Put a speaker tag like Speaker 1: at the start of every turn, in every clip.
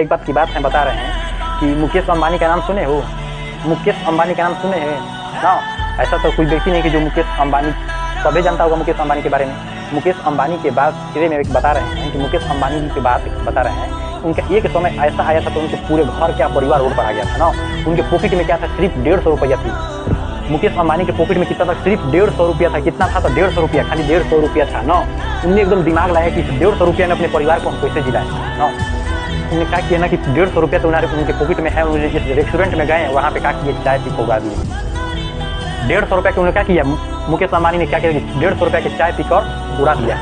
Speaker 1: एक बात की बात है बता रहे हैं कि मुकेश अंबानी का नाम सुने हो? मुकेश अंबानी का नाम सुने हैं? ना, ऐसा तो कोई व्यक्ति नहीं कि जो मुकेश अंबानी, सभी जानता होगा मुकेश अंबानी के बारे में। मुकेश अंबानी के बाद फिर में एक बता रहे हैं कि मुकेश अंबानी जी की बात बता रहे हैं। उनका एक समय ऐसा आया था तो उनके पूरे घर का परिवार रोड पर आ गया था, ना? उनके पॉकेट में क्या था? सिर्फ़ डेढ़ सौ रुपया थी। मुकेश अंबानी के पॉकेट में कितना था? सिर्फ़ डेढ़ सौ रुपया था। कितना था तो डेढ़ सौ रुपया, खाली डेढ़ सौ रुपया था, ना? उनने एकदम दिमाग लाया कि डेढ़ सौ रुपया में अपने परिवार को हम कैसे जिलाएँ, ना? उन्होंने कहा किया ना कि डेढ़ सौ रुपया तो उनके पॉकेट में है उन्होंने जिस रेस्टोरेंट में गए वहाँ पे कहा कि ये चाय पी दिए डेढ़ सौ रुपया के उन्होंने क्या किया मुकेश अंबानी ने क्या किया डेढ़ सौ रुपया के चाय पीकर उड़ा दिया।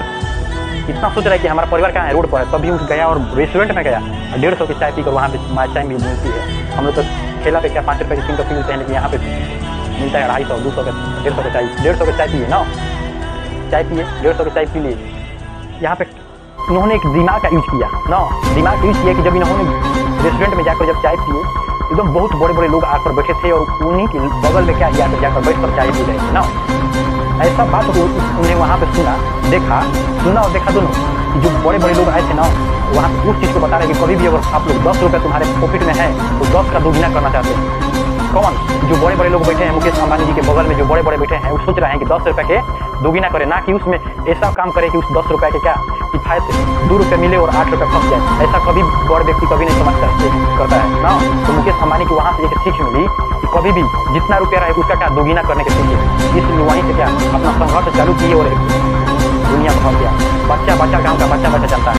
Speaker 1: इतना सोच रहा है कि हमारा परिवार कहाँ है? रोड पर है। तभी उनको गया और रेस्टोरेंट में गया। और डेढ़ सौ की चाय पीकर वहाँ पे चाय भी मिलती है। हम लोग तो ठेला पे क्या पाँच रुपये की तीन कॉफ़ी मिलते हैं लेकिन यहाँ पे मिलता है अढ़ाई सौ, दो सौ का, डेढ़ सौ का चाय, डेढ़ सौ का चाय पिए, ना? चाय पिए, डेढ़ सौ का चाय पी लिए। यहाँ पे इन्होंने एक दिमाग का यूज़ किया। ना, दिमाग का यूज़ किया कि जब इन्होंने रेस्टोरेंट में जाकर जब चाय पिए, एकदम बहुत बड़े बड़े लोग आकर बैठे थे और उन्हीं के बगल में क्या किया जाकर बैठ कर चाय पी रहे थे। ना, ऐसा बात उन्हें वहाँ पे सुना, देखा, सुना और देखा दोनों। जो बड़े बड़े लोग आए थे ना, वहाँ उस चीज़ को बता रहे कि कभी भी अगर आप लोग दस रुपये तुम्हारे पॉकेट में है तो दस का दोगुना करना चाहते हैं। कौन? जो बड़े बड़े लोग बैठे हैं, मुकेश अंबानी जी के बगल में जो बड़े बड़े बैठे हैं, वो सोच रहे हैं कि दस रुपये के दोगुना करें, ना कि उसमें ऐसा काम करे कि उस दस रुपये के क्या किफायत दो रुपये मिले और आठ रुपये फंस जाए। ऐसा कभी बड़ व्यक्ति कभी नहीं समझ करता है। ना? तो मुकेश अंबानी की वहाँ से एक सीख मिली कि कभी भी जितना रुपया रहे, उसका क्या दोगुना करने के सीखे इसलिए वहीं से क्या अपना संघर्ष चालू किए और दुनिया पहुँच गया। बच्चा बच्चा गाँव का बच्चा बच्चा चलता है